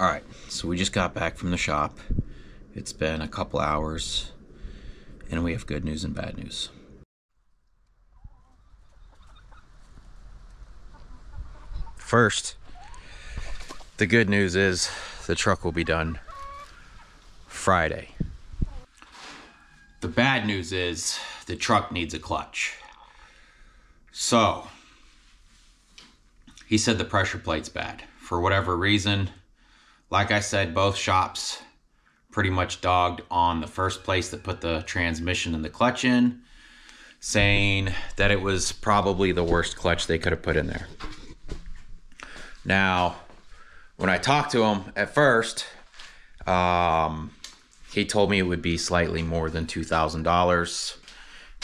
All right, so we just got back from the shop. It's been a couple hours, and we have good news and bad news. First, the good news is the truck will be done Friday. The bad news is the truck needs a clutch. So, he said the pressure plate's bad for whatever reason. Like I said, both shops pretty much dogged on the first place that put the transmission and the clutch in, saying that it was probably the worst clutch they could have put in there. Now, when I talked to him at first, um, he told me it would be slightly more than $2,000.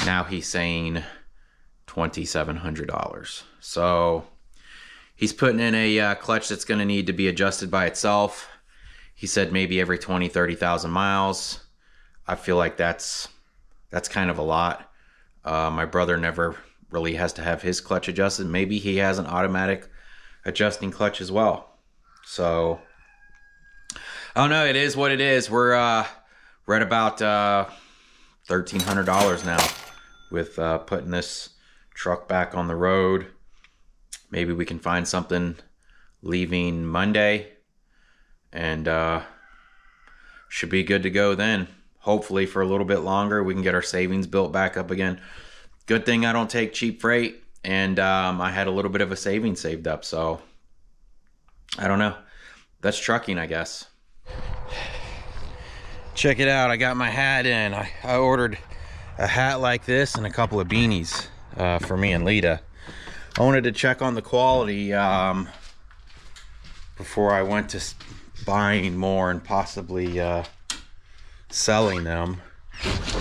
Now he's saying $2,700. So he's putting in a uh, clutch that's going to need to be adjusted by itself. He said maybe every 20, 30,000 miles. I feel like that's that's kind of a lot. Uh, my brother never really has to have his clutch adjusted. Maybe he has an automatic adjusting clutch as well. So I don't know. It is what it is. We're uh, at about uh, thirteen hundred dollars now with uh, putting this truck back on the road. Maybe we can find something leaving Monday, and uh, should be good to go then. Hopefully, for a little bit longer, we can get our savings built back up again. Good thing I don't take cheap freight and um, I had a little bit of a savings saved up. So I don't know. That's trucking, I guess. Check it out. I got my hat in. I, I ordered a hat like this and a couple of beanies uh, for me and Lita. I wanted to check on the quality um, before I went to buying more and possibly uh, selling them.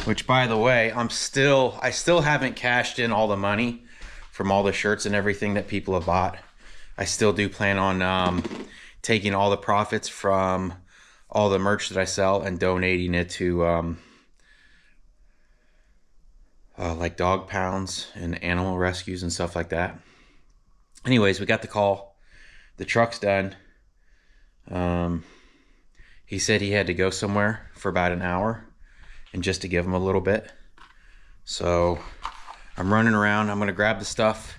Which, by the way, I'm still I still haven't cashed in all the money from all the shirts and everything that people have bought. I still do plan on um, taking all the profits from all the merch that I sell and donating it to um, uh, like dog pounds and animal rescues and stuff like that. Anyways, we got the call. The truck's done. Um, he said he had to go somewhere for about an hour and just to give him a little bit. So I'm running around. I'm going to grab the stuff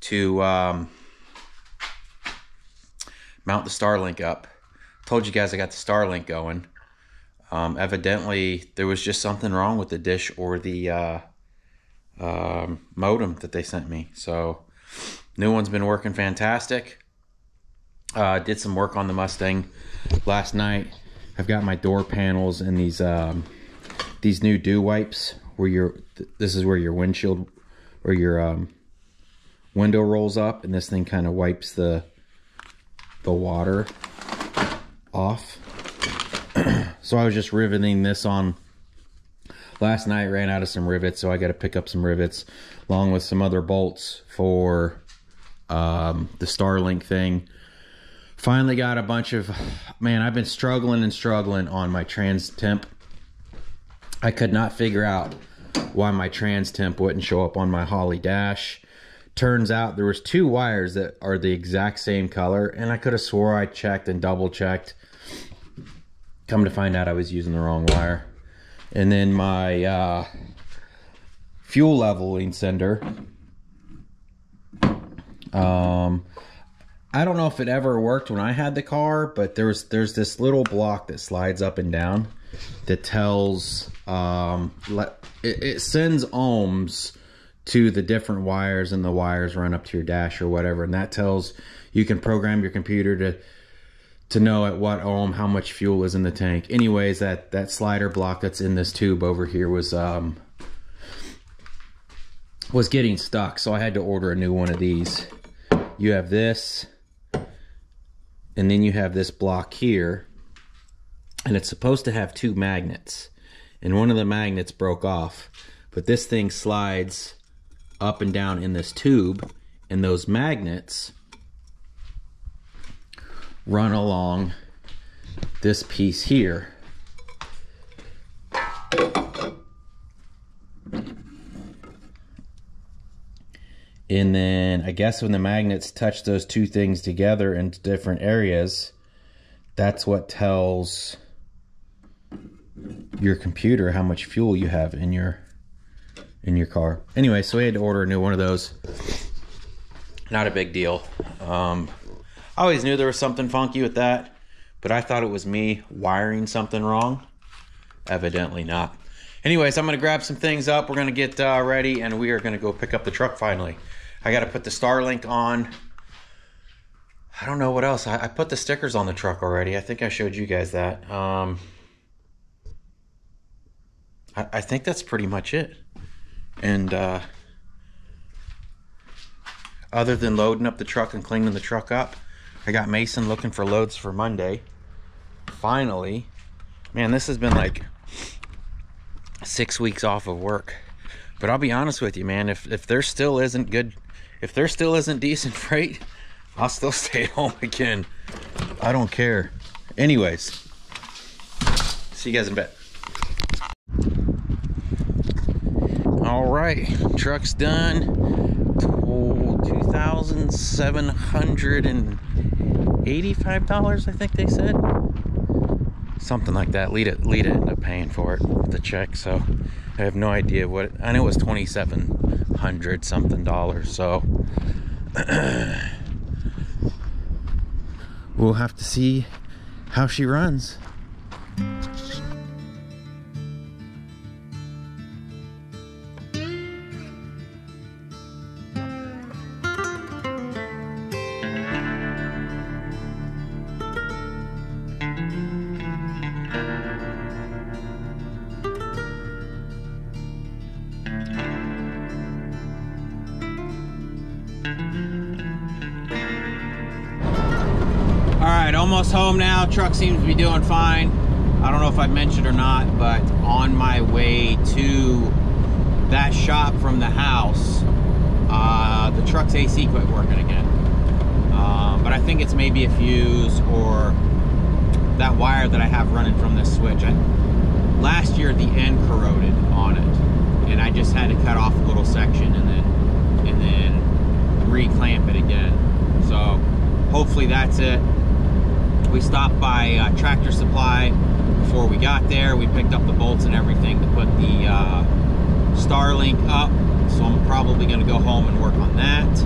to um, mount the Starlink up. Told you guys I got the Starlink going. Um, evidently, there was just something wrong with the dish or the uh, um, modem that they sent me. So, new one's been working fantastic. Uh, did some work on the Mustang last night. I've got my door panels and these um, these new dew wipes where your this is where your windshield or your um, window rolls up and this thing kind of wipes the the water off. so I was just riveting this on last night ran out of some rivets so I got to pick up some rivets along with some other bolts for um, the Starlink thing. Finally got a bunch of man I've been struggling and struggling on my trans temp. I could not figure out why my trans temp wouldn't show up on my Holley dash. Turns out there was two wires that are the exact same color, and I could have swore I checked and double checked. Come to find out I was using the wrong wire. And then my uh, fuel leveling sender. Um, I don't know if it ever worked when I had the car, but there's there's this little block that slides up and down that tells um, let it, it sends ohms to the different wires and the wires run up to your dash or whatever. And that tells you can program your computer to to know at what ohm how much fuel is in the tank. Anyways that that slider block that's in this tube over here was um was getting stuck. So i had to order a new one of these you have this and then you have this block here and it's supposed to have two magnets and one of the magnets broke off. But this thing slides up and down in this tube, and those magnets run along this piece here. And then I guess when the magnets touch those two things together in different areas, that's what tells your computer how much fuel you have in your in your car. Anyway, so we had to order a new one of those. Not a big deal. Um, I always knew there was something funky with that, but I thought it was me wiring something wrong. Evidently not. Anyways, I'm going to grab some things up. We're going to get uh, ready, and we are going to go pick up the truck finally. I got to put the Starlink on. I don't know what else. I, I, put the stickers on the truck already. I think I showed you guys that. Um, I, I think that's pretty much it. And uh, other than loading up the truck and cleaning the truck up, I got Mason looking for loads for Monday. Finally. Man, this has been like six weeks off of work. But I'll be honest with you, man, if, if there still isn't good, if there still isn't decent freight, I'll still stay home again. I don't care. Anyways, see you guys in a bit. All right, truck's done. $2,785, I think they said. Something like that. Lita, Lita ended up paying for it with the check, so I have no idea what. It, I know it was 2700 something dollars, so. we'll have to see how she runs. Almost home now. Truck seems to be doing fine. I don't know if I mentioned or not, but on my way to that shop from the house, uh, the truck's AC quit working again. Uh, but I think it's maybe a fuse or that wire that I have running from this switch. I, last year the end corroded on it, and I just had to cut off a little section and then and then reclamp it again. So hopefully that's it. We stopped by uh, Tractor Supply before we got there. We picked up the bolts and everything to put the uh, Starlink up. So I'm probably going to go home and work on that.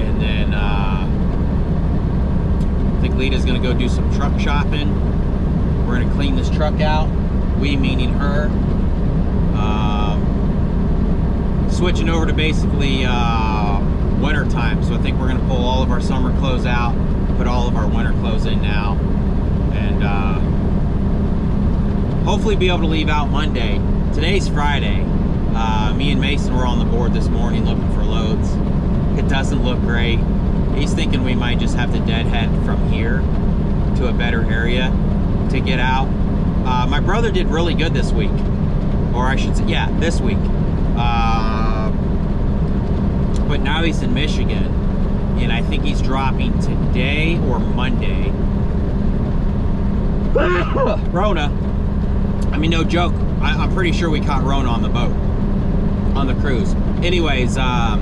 And then uh, I think Lita's going to go do some truck shopping. We're going to clean this truck out. We meaning her. Um, switching over to basically uh, winter time. So I think we're to pull all of our summer clothes out put all of our winter clothes in now. And uh, hopefully be able to leave out Monday. Today's Friday. Uh, me and Mason were on the board this morning looking for loads. It doesn't look great. He's thinking we might just have to deadhead from here to a better area to get out. Uh, my brother did really good this week. Or I should say, yeah, this week. Uh, but now he's in Michigan and I think he's dropping today or Monday. Rona. I mean, no joke. I, am pretty sure we caught Rona on the boat, on the cruise. Anyways, um,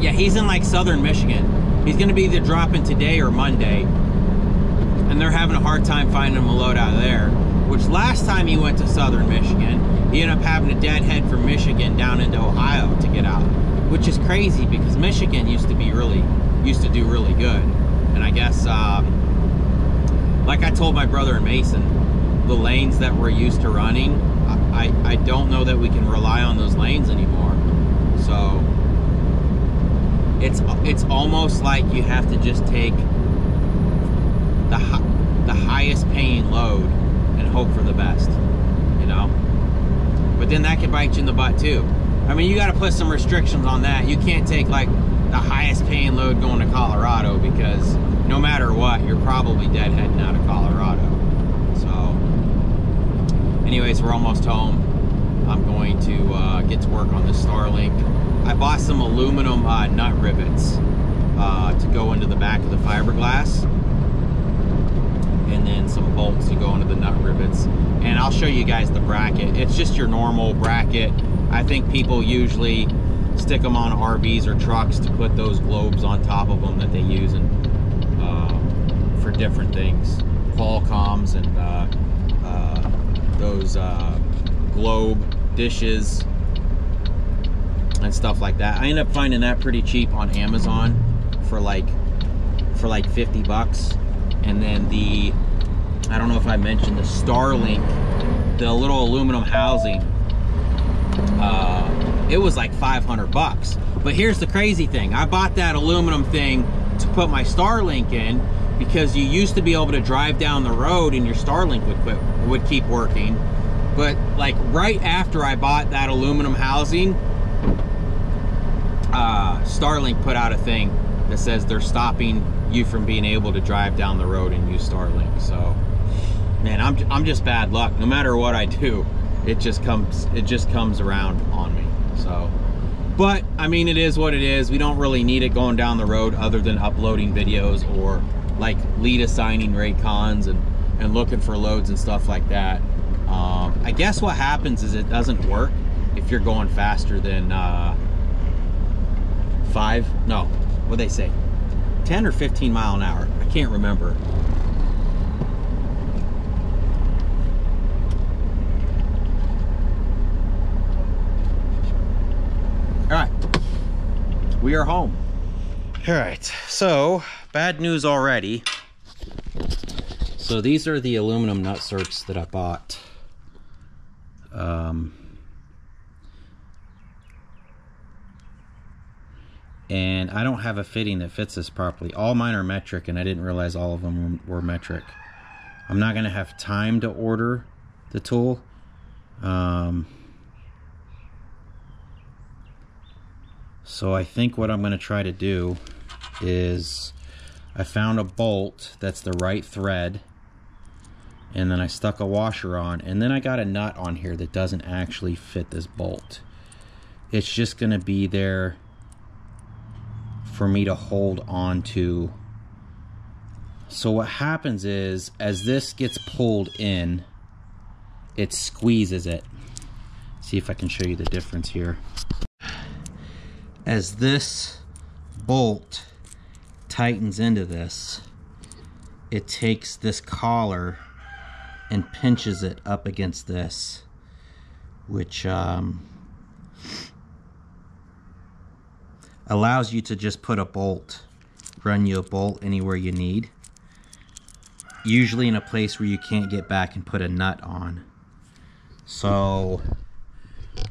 yeah, he's in like southern Michigan. He's going to be either dropping today or Monday, and they're having a hard time finding him a load out of there. Which last time he went to southern Michigan, he ended up having to deadhead from Michigan down into Ohio which is crazy because Michigan used to be really used to do really good, and I guess um, like I told my brother and Mason, the lanes that we're used to running, I, I don't know that we can rely on those lanes anymore. So it's it's almost like you have to just take the the highest paying load and hope for the best, you know. But then that can bite you in the butt too I mean, you got to put some restrictions on that. You can't take like the highest paying load going to Colorado because no matter what, you're probably dead heading out of Colorado. So, anyways, we're almost home. I'm going to uh, get to work on the Starlink. I bought some aluminum uh, nut rivets uh, to go into the back of the fiberglass and then some bolts to go into the nut rivets. And I'll show you guys the bracket. It's just your normal bracket I think people usually stick them on RVs or trucks to put those globes on top of them that they use in, uh, for different things, Qualcomms and uh, uh, those uh, Globe dishes and stuff like that. I end up finding that pretty cheap on Amazon for like for like 50 bucks. And then the I don't know if I mentioned the Starlink, the little aluminum housing. Uh, it was like 500 bucks. But here's the crazy thing. I bought that aluminum thing to put my Starlink in because you used to be able to drive down the road and your Starlink would quit, would keep working. But like right after I bought that aluminum housing, uh, Starlink put out a thing that says they're stopping you from being able to drive down the road and use Starlink. So, man, I'm I'm just bad luck. No matter what I do, it just comes it just comes around on me. So, but I mean, it is what it is. We don't really need it going down the road, other than uploading videos or like lead assigning Raycons and and looking for loads and stuff like that. Um, I guess what happens is it doesn't work if you're going faster than uh, five. No, what they say, 10 or 15 mile an hour. I can't remember. All right, we are home. All right, so bad news already. So these are the aluminum nut certs that I bought. Um, and I don't have a fitting that fits this properly. All mine are metric, and I didn't realize all of them were metric. I'm not going to have time to order the tool. Um, so I think what I'm going to try to do is I found a bolt that's the right thread and then I stuck a washer on and then I got a nut on here that doesn't actually fit this bolt. It's just going to be there for me to hold on to. So what happens is, as this gets pulled in, it squeezes it. See if I can show you the difference here. As this bolt tightens into this, it takes this collar and pinches it up against this, which um, allows you to just put a bolt, run you a bolt anywhere you need. Usually in a place where you can't get back and put a nut on. So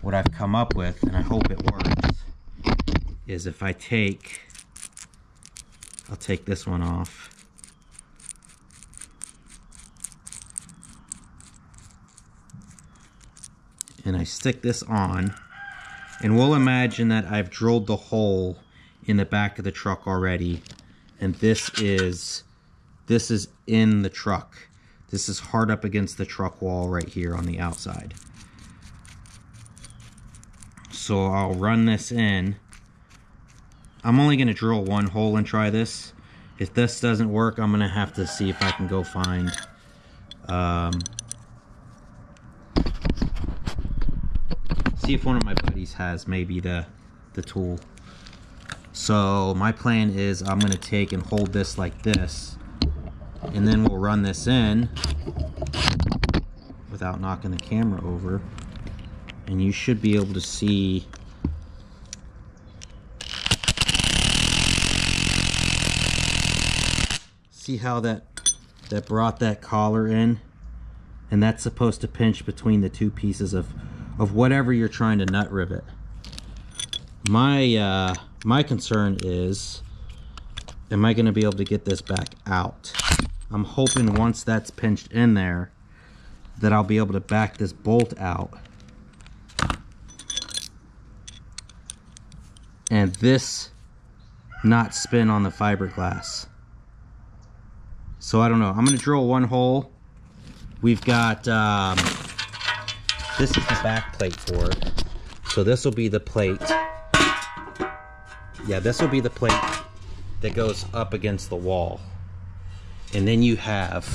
what I've come up with, and I hope it works, is if I take, I'll take this one off. And I stick this on and we'll imagine that I've drilled the hole in the back of the truck already. And this is, this is in the truck. This is hard up against the truck wall right here on the outside. So I'll run this in. I'm only going to drill one hole and try this. If this doesn't work, I'm going to have to see if I can go find um, see if one of my buddies has maybe the, the tool. So my plan is I'm going to take and hold this like this. And then we'll run this in without knocking the camera over. And you should be able to see see how that that brought that collar in and that's supposed to pinch between the two pieces of of whatever you're trying to nut rivet. My, uh, my concern is, am I going to be able to get this back out? I'm hoping once that's pinched in there, that I'll be able to back this bolt out. And this not spin on the fiberglass. So I don't know. I'm going to drill one hole. We've got um, this is the back plate for it. So this will be the plate. Yeah, this will be the plate that goes up against the wall. And then you have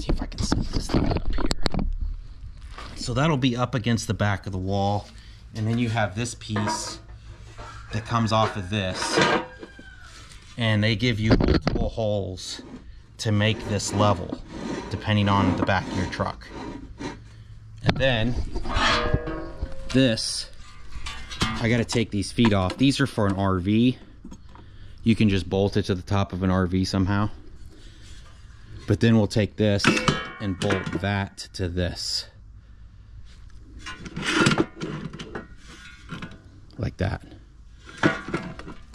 see if I can set this thing up here. So that'll be up against the back of the wall. And then you have this piece that comes off of this. And they give you multiple holes to make this level, depending on the back of your truck. And then this, I gotta take these feet off. These are for an RV. You can just bolt it to the top of an RV somehow. But then we'll take this and bolt that to this. Like that.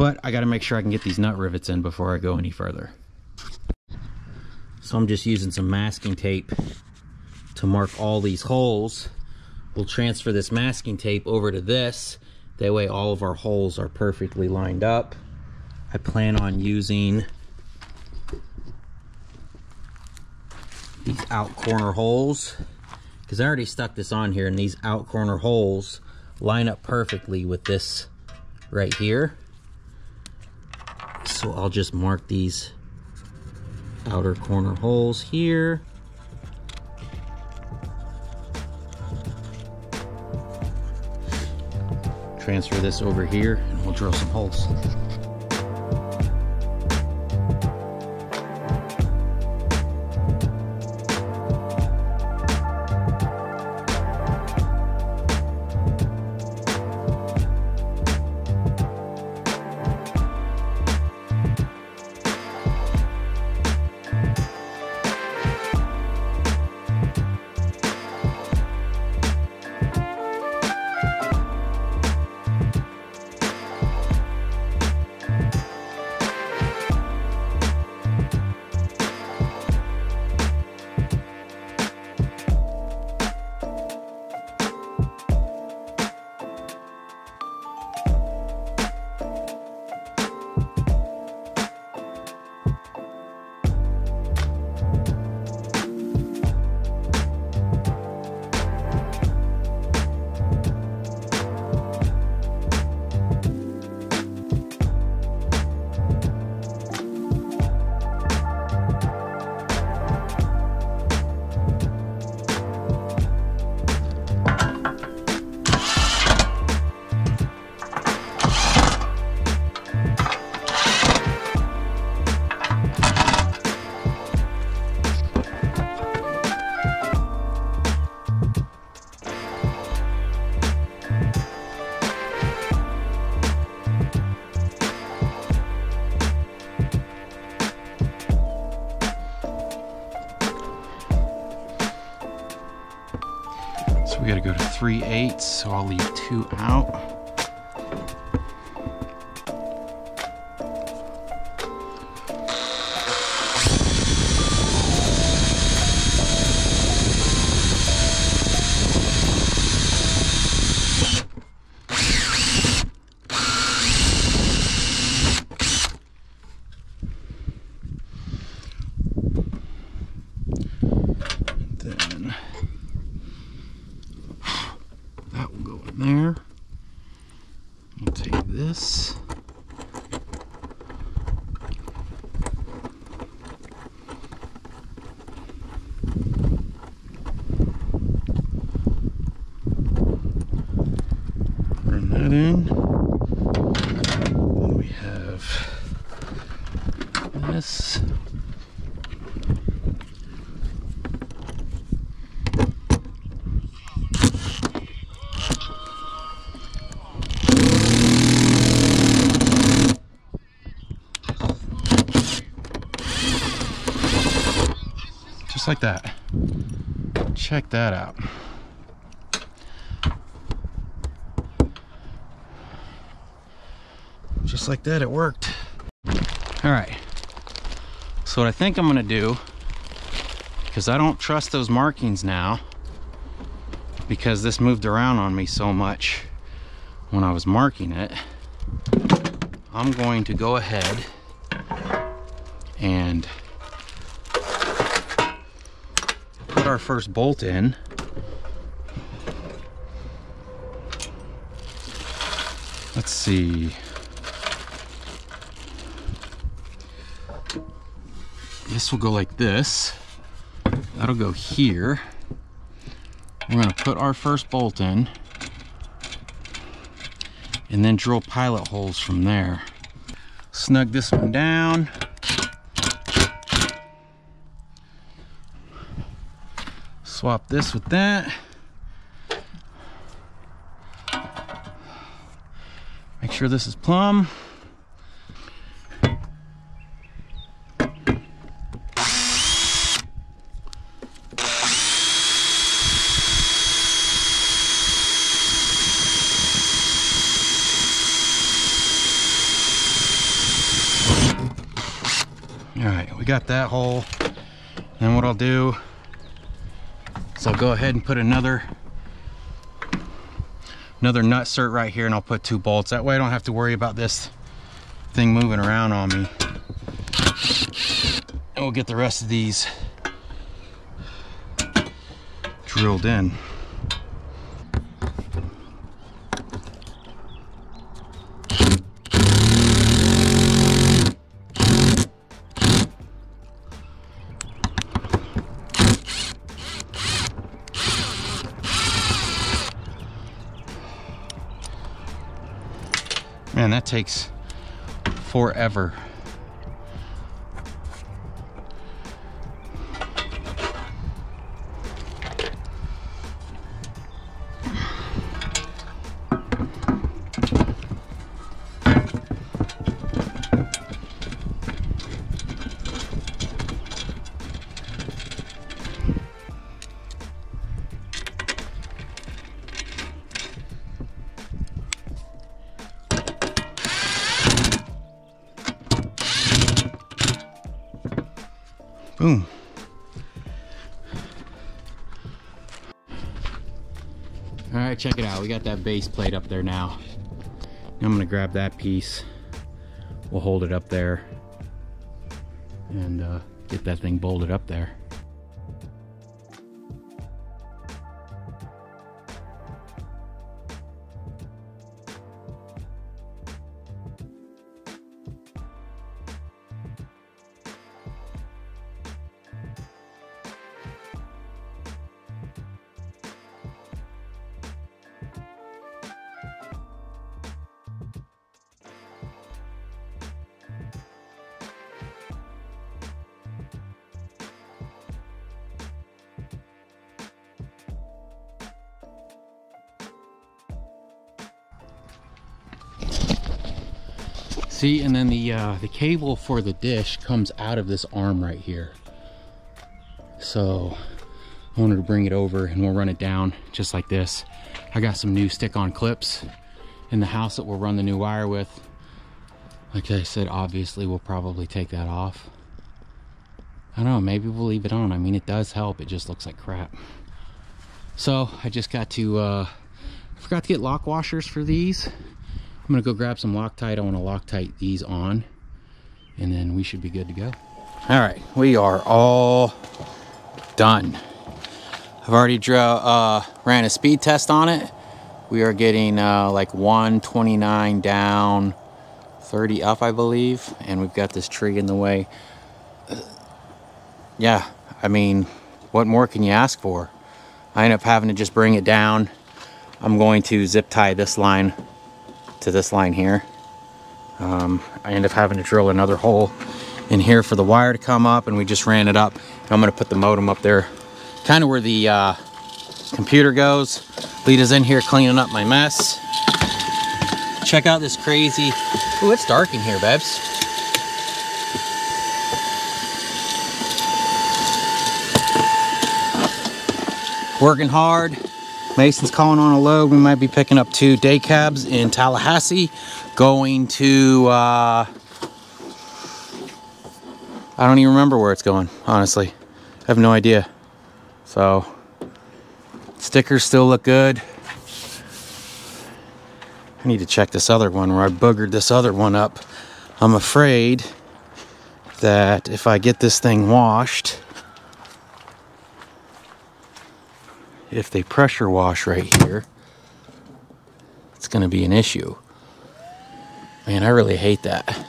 But I gotta make sure I can get these nut rivets in before I go any further. So I'm just using some masking tape to mark all these holes. We'll transfer this masking tape over to this. That way all of our holes are perfectly lined up. I plan on using these out corner holes because I already stuck this on here and these out corner holes line up perfectly with this right here. So I'll just mark these outer corner holes here. Transfer this over here and we'll drill some holes. Gotta go to 3 eighths, so I'll leave two out. This. just like that. Check that out. Just like that, it worked. All right. So what I think I'm gonna do, because I don't trust those markings now, because this moved around on me so much when I was marking it, I'm going to go ahead and put our first bolt in. Let's see. This will go like this. That'll go here. We're gonna put our first bolt in. and then drill pilot holes from there. Snug this one down. Swap this with that. Make sure this is plumb. All right, we got that hole. Then what I'll do is I'll go ahead and put another another nut cert right here and I'll put two bolts. That way I don't have to worry about this thing moving around on me. And we'll get the rest of these drilled in. That takes forever. Boom. All right, check it out. We got that base plate up there now. I'm gonna grab that piece. We'll hold it up there and uh, get that thing bolted up there. See, and then the uh, the cable for the dish comes out of this arm right here. So I wanted to bring it over and we'll run it down just like this. I got some new stick-on clips in the house that we'll run the new wire with. Like I said, obviously we'll probably take that off. I don't know, maybe we'll leave it on. I mean, it does help. It just looks like crap. So I just got to, uh, I forgot to get lock washers for these. I'm gonna go grab some Loctite. I wanna Loctite these on and then we should be good to go. All right, we are all done. I've already draw, uh, ran a speed test on it. We are getting uh, like 129 down, 30 up, I believe. And we've got this tree in the way. yeah, I mean, what more can you ask for? I end up having to just bring it down. I'm going to zip tie this line to this line here. Um, I end up having to drill another hole in here for the wire to come up and we just ran it up. I'm gonna put the modem up there, kind of where the uh, computer goes. Lita's in here cleaning up my mess. Check out this crazy, ooh, it's dark in here, Bebs. Working hard. Mason's calling on a load. We might be picking up two day cabs in Tallahassee, going to, uh, I don't even remember where it's going, honestly. I have no idea. So, stickers still look good. I need to check this other one where I boogered this other one up. I'm afraid that if I get this thing washed, if they pressure wash right here, it's going to be an issue. Man, I really hate that.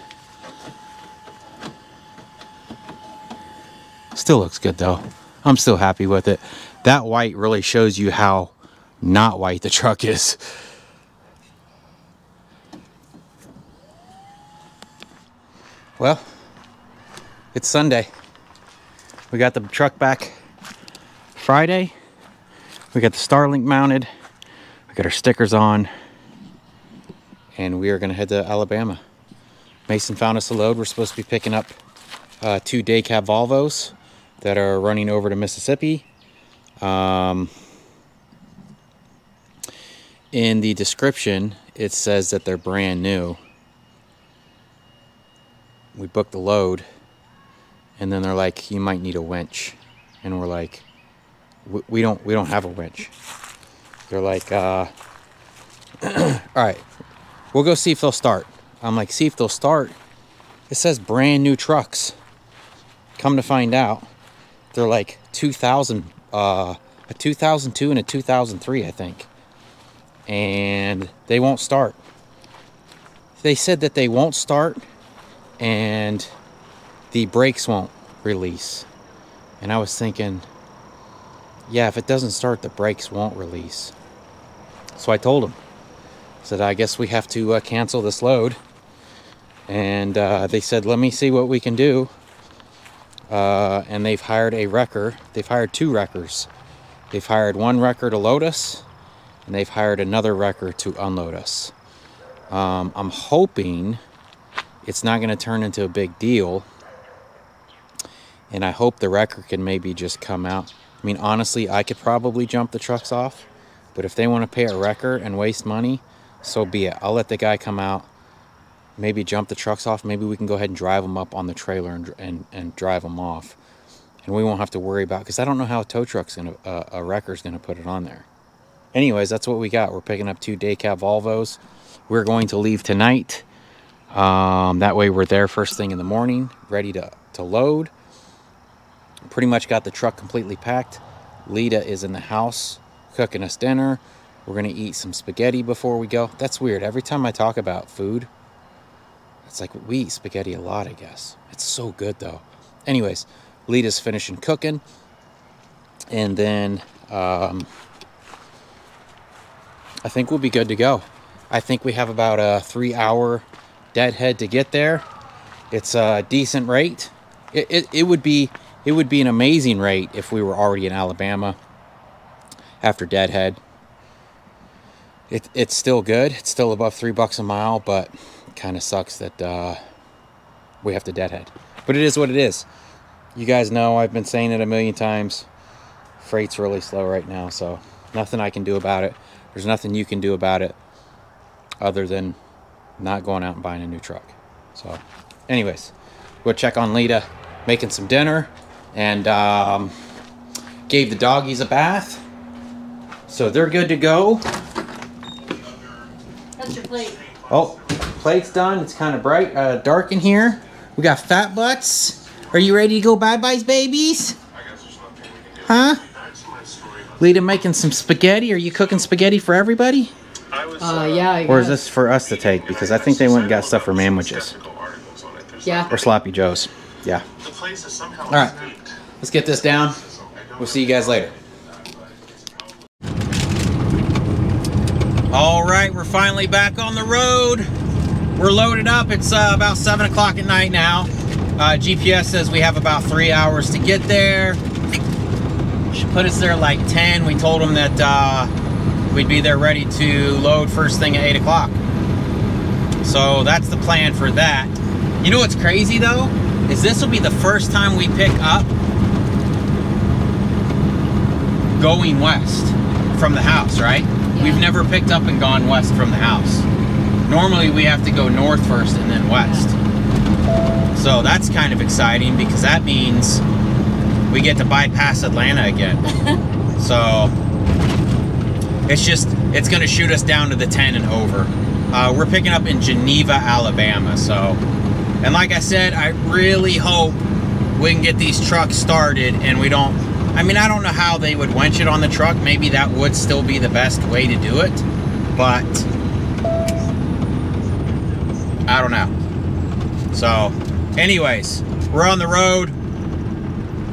Still looks good though. I'm still happy with it. That white really shows you how not white the truck is. Well, it's Sunday. We got the truck back Friday. We got the Starlink mounted. We got our stickers on. And we are going to head to Alabama. Mason found us a load. We're supposed to be picking up uh, two day cab Volvos that are running over to Mississippi. Um, in the description, it says that they're brand new. We booked the load, and then they're like, "You might need a winch," and we're like, "We don't, we don't have a winch." They're like, uh, "All right, we'll go see if they'll start." I'm like, "See if they'll start." It says brand new trucks. Come to find out, they're like 2000, uh, a 2002 and a 2003, I think and they won't start. They said that they won't start and the brakes won't release. And I was thinking, yeah, if it doesn't start, the brakes won't release. So I told him, I said, I guess we have to uh, cancel this load. And uh, they said, let me see what we can do. Uh, and they've hired a wrecker. They've hired two wreckers. They've hired one wrecker to load us and they've hired another wrecker to unload us. Um, I'm hoping it's not going to turn into a big deal. And I hope the wrecker can maybe just come out. I mean, honestly, I could probably jump the trucks off. But if they want to pay a wrecker and waste money, so be it. I'll let the guy come out, maybe jump the trucks off. Maybe we can go ahead and drive them up on the trailer and, and, and drive them off. And we won't have to worry about, because I don't know how a tow truck's going to, uh, a wrecker's going to put it on there anyways, that's what we got. We're picking up two day cab Volvos. We're going to leave tonight. Um, that way we're there first thing in the morning, ready to, to load. Pretty much got the truck completely packed. Lita is in the house cooking us dinner. We're going to eat some spaghetti before we go. That's weird. Every time I talk about food, it's like we eat spaghetti a lot, I guess. It's so good, though. Anyways, Lita's finishing cooking. And then um, I think we'll be good to go. I think we have about a three hour deadhead to get there. It's a decent rate. It, it, it would be it would be an amazing rate if we were already in Alabama after deadhead. It, it's still good. It's still above three bucks a mile, but kind of sucks that uh, we have to deadhead. But it is what it is. You guys know I've been saying it a million times. Freight's really slow right now, so nothing I can do about it there's nothing you can do about it other than not going out and buying a new truck. So, anyways, we'll check on Lita making some dinner and um, gave the doggies a bath. So they're good to go. That's your plate. Oh, plate's done. It's kind of bright, uh, dark in here. We got fat butts. Are you ready to go bye-byes, babies? Huh? Lita making some spaghetti. Are you cooking spaghetti for everybody? Uh, yeah. I Or is this for us to take? Because I think they went and got stuff for manwiches. Yeah. Or sloppy joes. Yeah. All right. Let's get this down. We'll see you guys later. All right, we're finally back on the road. We're loaded up. It's uh, about 7 o'clock at night now. Uh, GPS says we have about three hours to get there. Should put us there like 10. We told them that uh, we'd be there ready to load first thing at 8 o'clock. So that's the plan for that. You know what's crazy though? Is this will be the first time we pick up going west from the house, right? We've never picked up and gone west from the house. Normally we have to go north first and then west. So that's kind of exciting because that means we get to bypass Atlanta again. so it's just, it's going to shoot us down to the 10 and over. Uh, we're picking up in Geneva, Alabama. So, and like I said, I really hope we can get these trucks started and we don't, I mean, I don't know how they would winch it on the truck. Maybe that would still be the best way to do it. But I don't know. So, anyways, we're on the road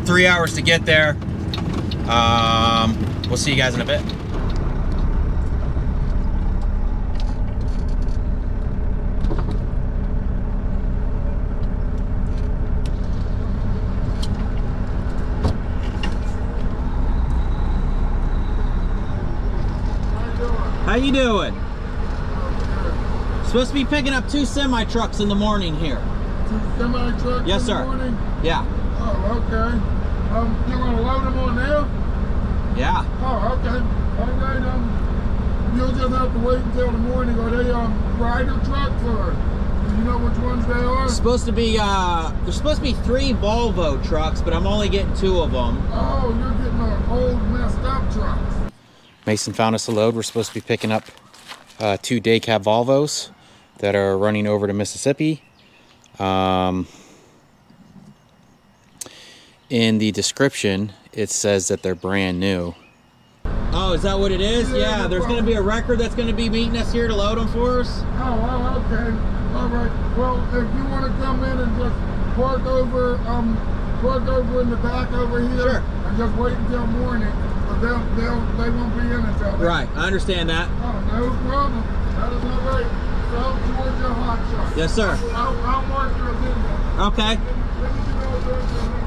three hours to get there. Um, we'll see you guys in a bit. Doing? Supposed to be picking up two semi trucks in the morning here. Two semi trucks Yes, in sir. the morning? Yeah. Oh, okay. Um, you gonna load them on now? Yeah. Oh, okay. All right, um, you'll just have to wait until the morning. Are they, um, Ryder trucks or do you know which ones they are? Supposed to be uh there's supposed to be three Volvo trucks, but I'm only getting two of them. Oh, you're getting an old messed up trucks. Mason found us a load. We're supposed to be picking up uh, two day cab Volvos that are running over to Mississippi. Um, in the description, it says that they're brand new. Oh, is that what it is? Yeah, Yeah, there's going to be a record that's going to be meeting us here to load them for us. Oh, oh, okay. All right. Well, if you want to come in and just park over, um, park over in the back over here, Sure. and just wait until morning, but they'll, they'll, they won't be in until then. Right, I understand that. Oh, no problem. That is all right. South Georgia Hot Shot. Yes, sir. I'll, I'll mark your agenda. Okay. Let me let me get all those in there.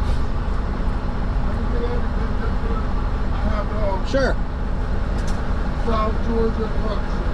Let me get everything just so I have it. Sure. South Georgia Hot Shot.